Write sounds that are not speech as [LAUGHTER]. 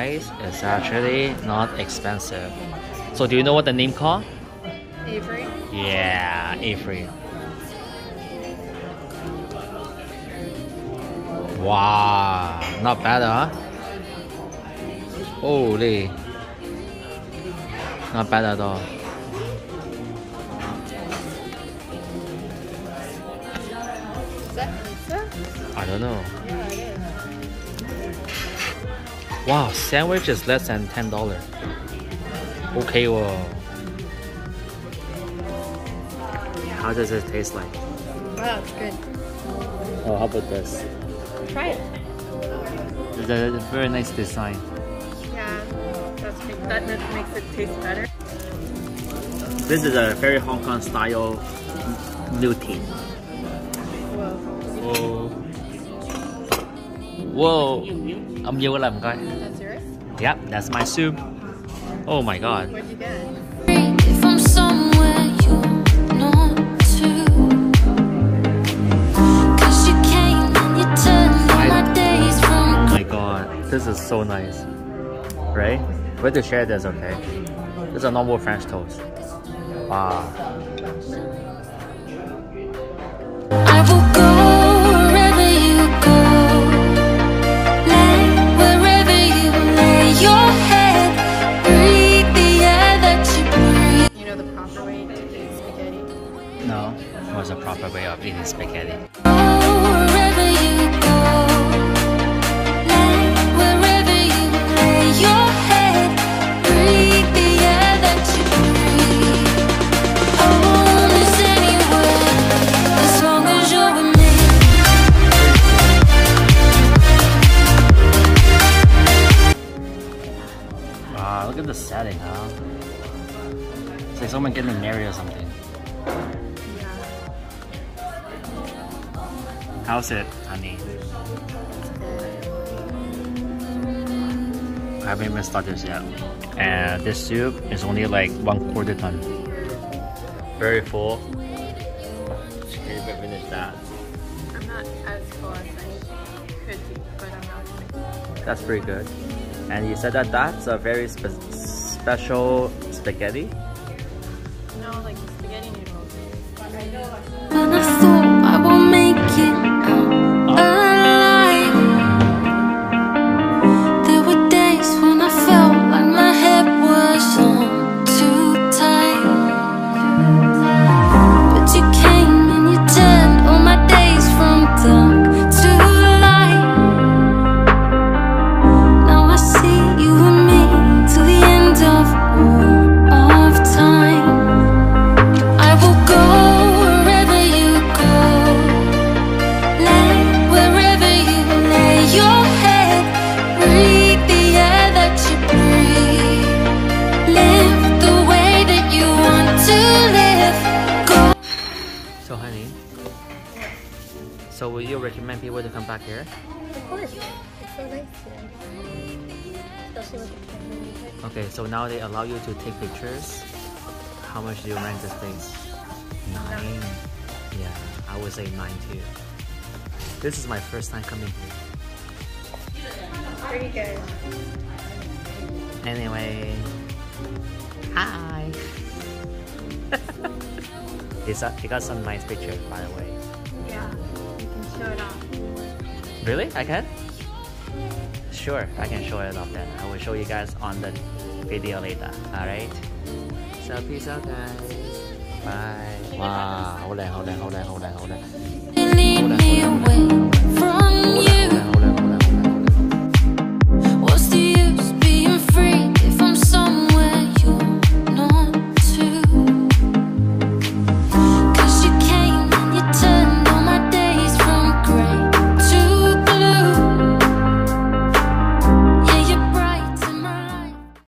price is actually not expensive. So do you know what the name called? Avery. Yeah, Avery. Wow, not bad, huh? Holy. Not bad at all. Is that pizza? I don't know. Yeah, it is. Wow, sandwich is less than ten dollar. Okay, well. How does it taste like? Wow, it's good. Oh, how about this? Try it. It's a very nice design. Yeah, that makes it taste better. This is a very Hong Kong style new tea. Whoa. Whoa. Whoa. Ông nhiều cái làm coi. That's yours? Yep, that's my soup. Oh my god. Where'd you get it? If I'm somewhere you're not to Cause you came and you turned my Oh my god. This is so nice. Right? We have to share this, okay? This is a normal French toast. Wow. With me Wow, look at the setting, huh? It's like someone getting married or something. How's it, honey? I haven't even started this yet. And this soup is only like one quarter ton. Very full. Can you finish that? I'm not as full as I could be, but I'm not. That's pretty good. And you said that that's a very spe- special spaghetti. No, like spaghetti noodles. So will you recommend people to come back here? Of course. It's so nice here. Especially with the camera. Okay, so now they allow you to take pictures. How much do you rent this place? Nine. Yeah, I would say nine too. This is my first time coming here. Pretty good. Anyway, hi. [LAUGHS] it's a, you got some nice pictures, by the way. Really? I can? Sure, I can show it off then. I will show you guys on the video later. Alright? So peace out guys. Bye. Wow, hold on, hold on, hold on, hold on, hold on. Hold on, hold on.